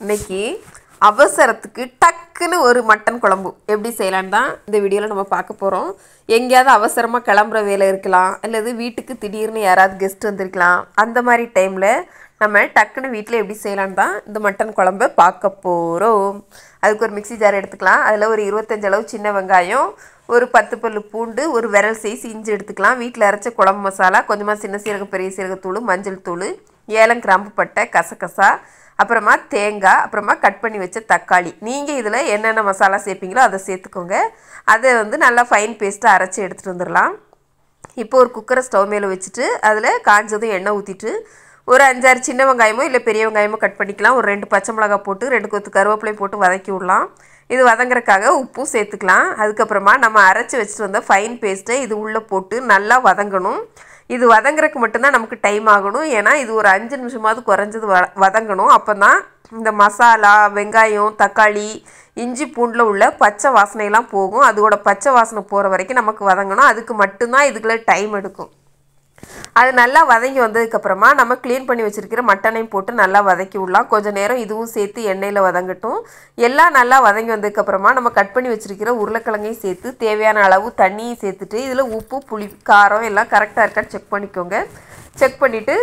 இன்னைக்கு அவசரத்துக்கு டக்குன்னு ஒரு மட்டன் குழம்பு எப்படி செய்யலான்னு தான் இந்த வீடியோவில் நம்ம பார்க்க போகிறோம் எங்கேயாவது அவசரமாக கிளம்புற வேலை இருக்கலாம் அல்லது வீட்டுக்கு திடீர்னு யாராவது கெஸ்ட் வந்திருக்கலாம் அந்த மாதிரி டைமில் நம்ம டக்குன்னு வீட்டில் எப்படி செய்யலான்னு தான் இந்த மட்டன் குழம்பை பார்க்க போகிறோம் அதுக்கு ஒரு மிக்ஸி ஜார் எடுத்துக்கலாம். அதில் ஒரு இருபத்தஞ்சு அளவு சின்ன வெங்காயம் ஒரு பத்து பல்லு பூண்டு ஒரு விரல் சைஸ் இஞ்சி எடுத்துக்கலாம். வீட்டில் அரைச்ச குழம்பு மசாலா கொஞ்சமாக சின்ன சீரகம் பெரிய சீரகத்தூள் மஞ்சள் தூள் ஏலம் கிராம்பு பட்டை கசகசா அப்புறமா தேங்காய் அப்புறமா கட் பண்ணி வச்ச தக்காளி. நீங்கள் இதில் என்னென்ன மசாலா சேர்ப்பீங்களோ அதை சேர்த்துக்கோங்க. அதை வந்து நல்லா ஃபைன் பேஸ்ட்டாக அரைச்சி எடுத்துகிட்டு வந்துடலாம் இப்போ ஒரு குக்கரை ஸ்டவ் மேலே வச்சுட்டு அதில் காஞ்சதும் எண்ணெய் ஊற்றிட்டு ஒரு அஞ்சாறு சின்ன வெங்காயமோ இல்லை பெரிய வெங்காயமோ கட் பண்ணிக்கலாம். ஒரு ரெண்டு பச்சை மிளகாய் போட்டு ரெண்டு கொத்து கருவேப்பிலையும் போட்டு வதக்கி விடலாம். இது வதங்குறதுக்காக உப்பும் சேர்த்துக்கலாம். அதுக்கப்புறமா நம்ம அரைச்சி வச்சுட்டு வந்த ஃபைன் பேஸ்ட்டை இது உள்ளே போட்டு நல்லா வதங்கணும். இது வதங்குறக்கு மட்டும்தான் நமக்கு டைம் ஆகணும். ஏன்னா இது ஒரு அஞ்சு நிமிஷமாவது குறைஞ்சது வ வதங்கணும். அப்போ தான் இந்த மசாலா வெங்காயம் தக்காளி இஞ்சி பூண்டில் உள்ள பச்சை வாசனையெல்லாம் போகும். அதோட பச்சை வாசனை போகிற வரைக்கும் நமக்கு வதங்கணும். அதுக்கு மட்டும்தான் இதுக்குள்ளே டைம் எடுக்கும். அது நல்லா வதங்கி வந்ததுக்கப்புறமா நம்ம க்ளீன் பண்ணி வச்சுருக்கிற மட்டனையும் போட்டு நல்லா வதக்கி விடலாம். கொஞ்சம் நேரம் இதுவும் சேர்த்து எண்ணெயில் வதங்கட்டும். எல்லாம் நல்லா வதங்கி வந்ததுக்கப்புறமா நம்ம கட் பண்ணி வச்சுருக்கிற உருளைக்கிழங்கையும் சேர்த்து தேவையான அளவு தண்ணியும் சேர்த்துட்டு இதில் உப்பு புளி காரம் எல்லாம் கரெக்டாக இருக்கான்னு செக் பண்ணிக்கோங்க. செக் பண்ணிவிட்டு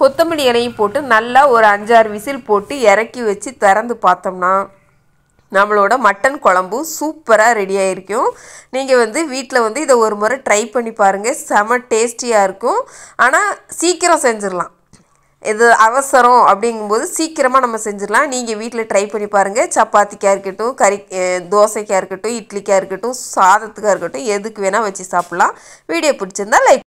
கொத்தமல்லி இலையும் போட்டு நல்லா ஒரு அஞ்சாறு விசில் போட்டு இறக்கி வச்சு திறந்து பார்த்தோம்னா நம்மளோட மட்டன் குழம்பு சூப்பராக ரெடி ஆகிருக்கும் நீங்கள் வந்து வீட்டில் வந்து இதை ஒரு முறை ட்ரை பண்ணி பாருங்கள் செம டேஸ்டியாக இருக்கும். ஆனால் சீக்கிரம் செஞ்சிடலாம் இது அவசரம் அப்படிங்கும்போது சீக்கிரமாக நம்ம செஞ்சிடலாம் நீங்கள் வீட்டில் ட்ரை பண்ணி பாருங்கள் சப்பாத்திக்காக இருக்கட்டும் கறி தோசைக்காக இருக்கட்டும் இட்லிக்காக இருக்கட்டும் சாதத்துக்காக இருக்கட்டும் எதுக்கு வேணால் வச்சு சாப்பிட்லாம். வீடியோ பிடிச்சிருந்தா லைக்